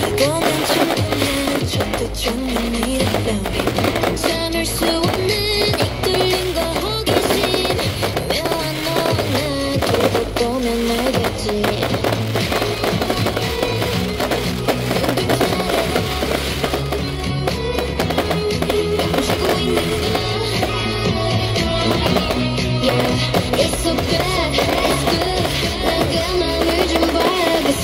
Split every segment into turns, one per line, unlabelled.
이거면 충분해 좀더 좋은 일이라면 참을 수 없는 이끌린 거 호기심 묘한 너와 나 두고 보면 알겠지 It's so bad,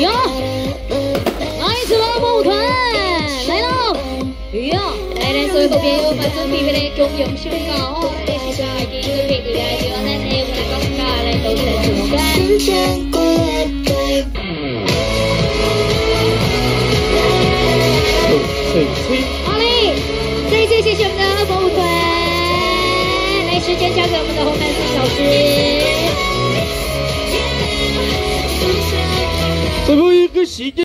yo 来一起波舞团来了 yo everybody 我们做 bb 的给我一次谢谢我们来搞舞团。来时间交给我们的红一下谁师。
decide